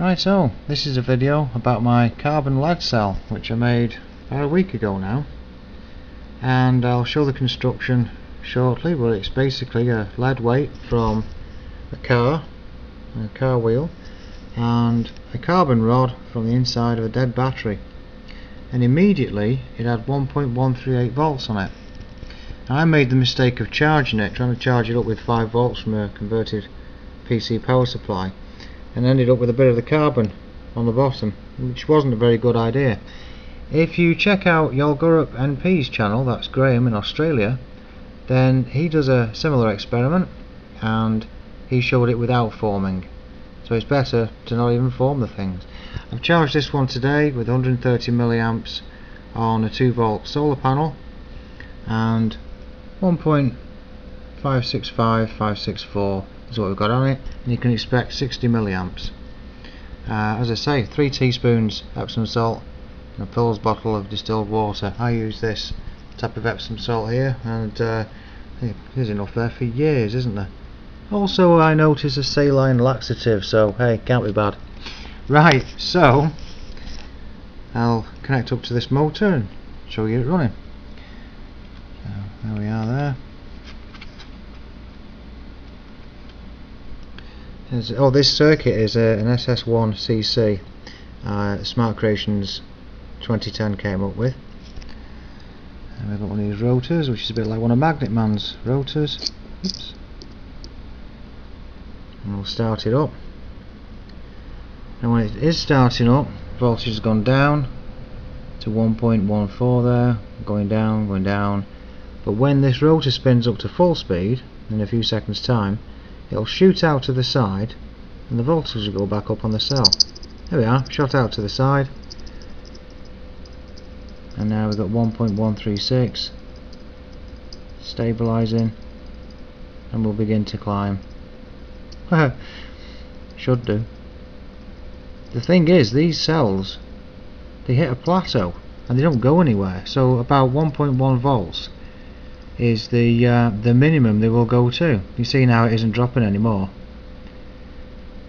Right so, this is a video about my carbon lead cell which I made about a week ago now. And I'll show the construction shortly but it's basically a lead weight from a car, a car wheel and a carbon rod from the inside of a dead battery. And immediately it had 1.138 volts on it. I made the mistake of charging it, trying to charge it up with 5 volts from a converted PC power supply and ended up with a bit of the carbon on the bottom which wasn't a very good idea. If you check out Yalgorup NP's channel that's Graham in Australia then he does a similar experiment and he showed it without forming. So it's better to not even form the things. I've charged this one today with 130 milliamps on a 2 volt solar panel and 1.565 564 is what we've got on it and you can expect 60 milliamps. Uh, as I say 3 teaspoons Epsom salt and a Pearls bottle of distilled water. I use this type of Epsom salt here and uh, there's enough there for years isn't there? Also I notice a saline laxative so hey can't be bad. Right so I'll connect up to this motor and show you it running. There we are there oh this circuit is a, an SS1CC uh, Smart Creations 2010 came up with. And we've got one of these rotors which is a bit like one of Magnet Man's rotors. Oops. and we'll start it up. And when it is starting up voltage has gone down to 1.14 there going down going down. But when this rotor spins up to full speed in a few seconds time it'll shoot out to the side and the voltage will go back up on the cell. There we are, shot out to the side. And now we've got 1.136 stabilizing. And we'll begin to climb. Should do. The thing is these cells they hit a plateau and they don't go anywhere. So about 1.1 volts is the uh, the minimum they will go to. You see now it isn't dropping anymore.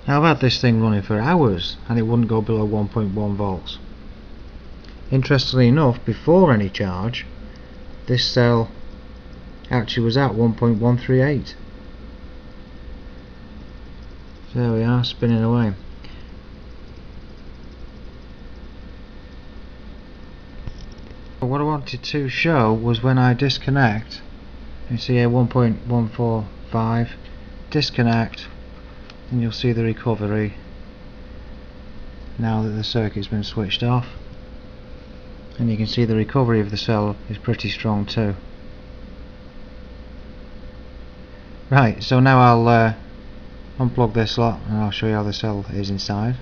Now I've had this thing running for hours and it wouldn't go below 1.1 volts. Interestingly enough, before any charge, this cell actually was at 1.138. So there we are, spinning away. What I wanted to show was when I disconnect. You see here 1.145 disconnect and you'll see the recovery now that the circuit's been switched off. And you can see the recovery of the cell is pretty strong too. Right so now I'll uh, unplug this lot and I'll show you how the cell is inside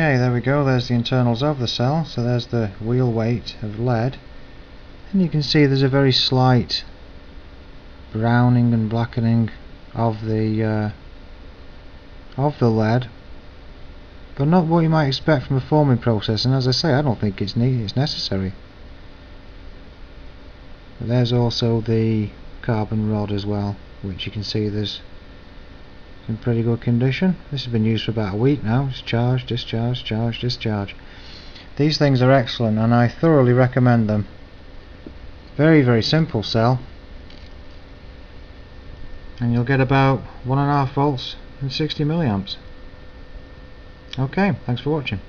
Okay, there we go, there's the internals of the cell, so there's the wheel weight of lead, and you can see there's a very slight browning and blackening of the uh, of the lead, but not what you might expect from a forming process, and as I say, I don't think it's, ne it's necessary. But there's also the carbon rod as well, which you can see there's in pretty good condition. This has been used for about a week now. It's charge, discharge, charge, discharge. These things are excellent and I thoroughly recommend them. Very, very simple cell. And you'll get about 1.5 volts and 60 milliamps. Okay, thanks for watching.